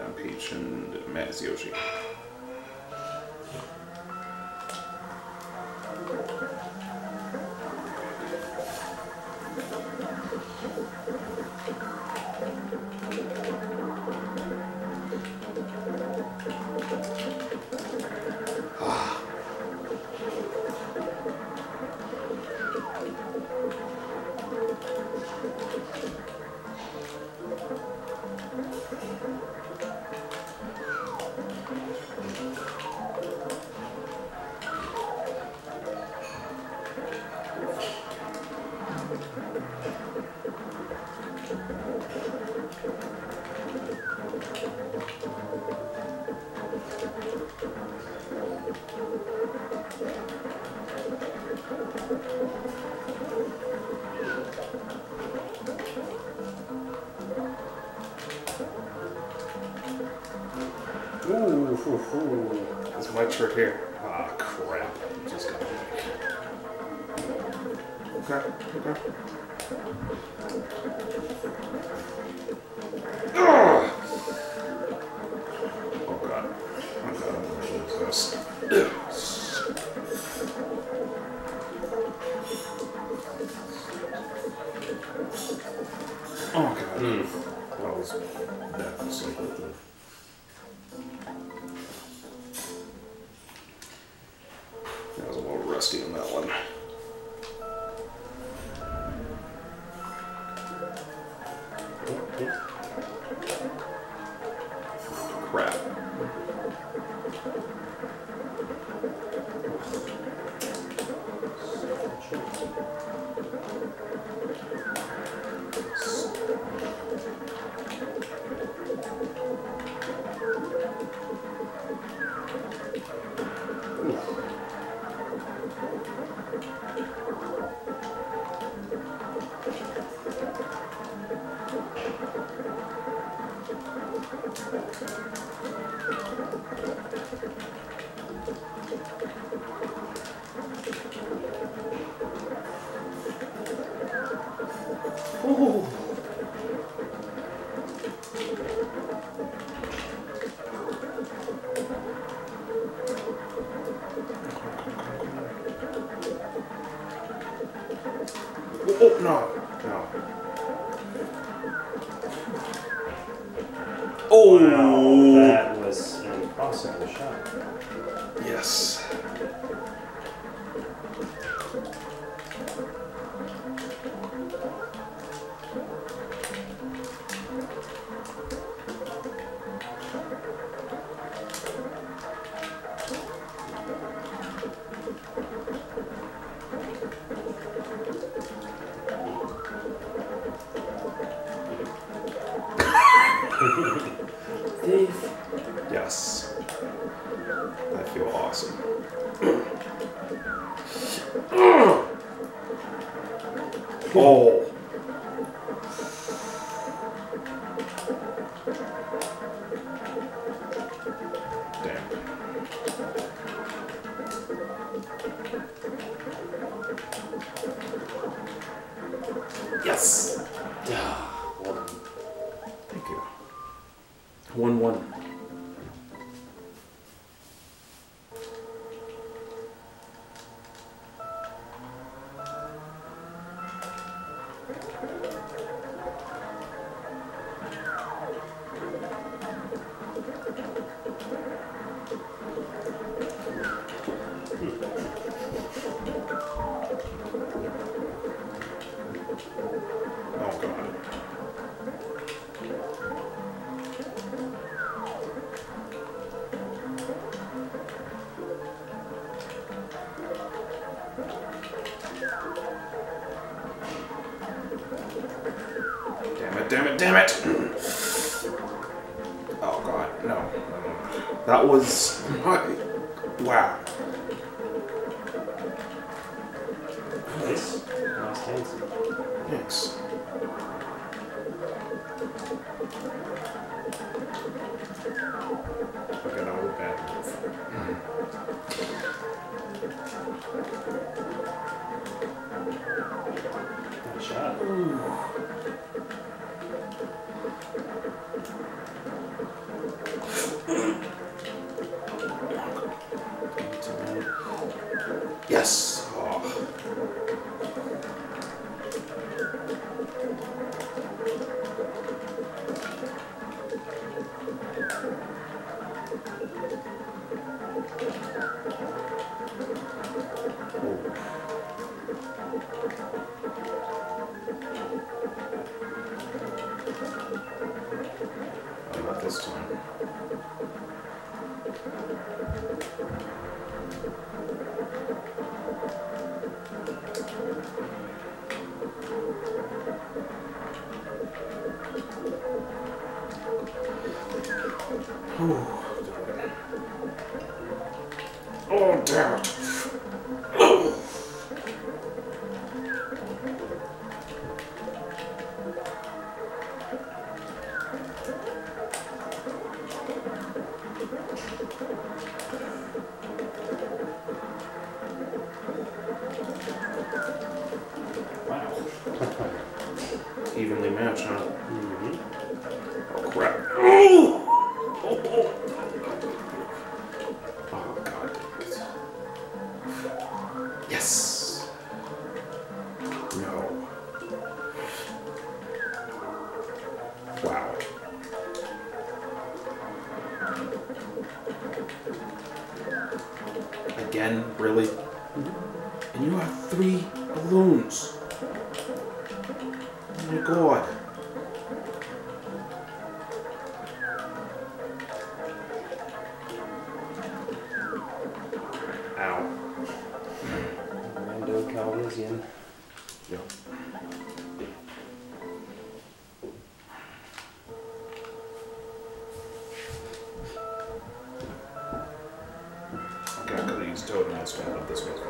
Yeah, Peach and Matt's Yoshi. Ooh, ooh, ooh. This white shirt here. Ah, crap. Just got Okay, okay. Rusty on that one. Crap. Oh, no, Oh, Wow, that was an impossible shot. yes. Damn it, damn it, damn it! Oh god, no. That was. Wow. Nice. Nice hands. Thanks. Okay, that was a bad move. Nice shot. Oh, damn it. Matched, huh? Mhm. Oh, crap. Oh, oh God. Yes. No. Wow. Again, really? And you have three balloons. Oh my god. Ow. Rando Calrissian. Yep. Okay, I could have used Toad in that spot, but this one's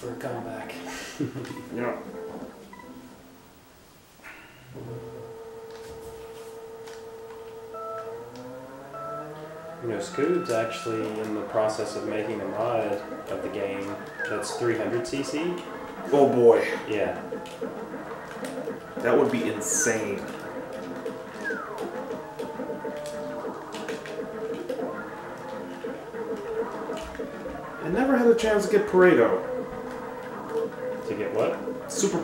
for a comeback. Yeah. You know, Scoob's actually in the process of making a mod of the game that's 300cc. Oh boy, Yeah. that would be insane. I never had a chance to get Pareto.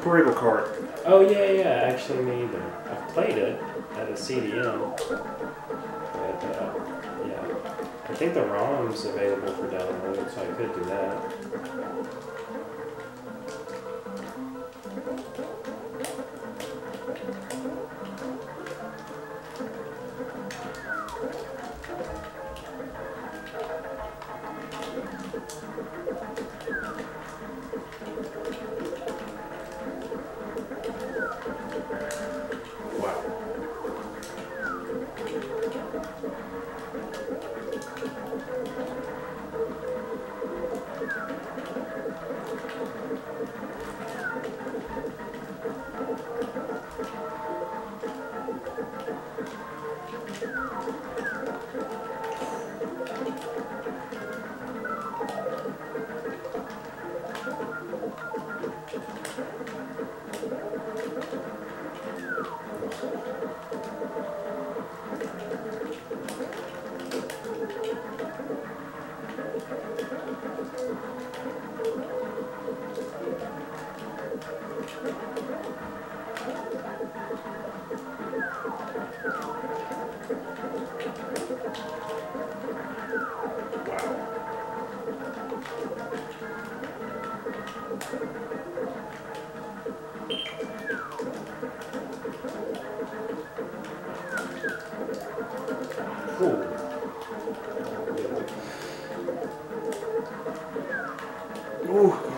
Pareto card. Oh, yeah, yeah, actually, me either. I've played it at a CDM. But, uh, yeah. I think the ROM's available for download, so I could do that. Ooh,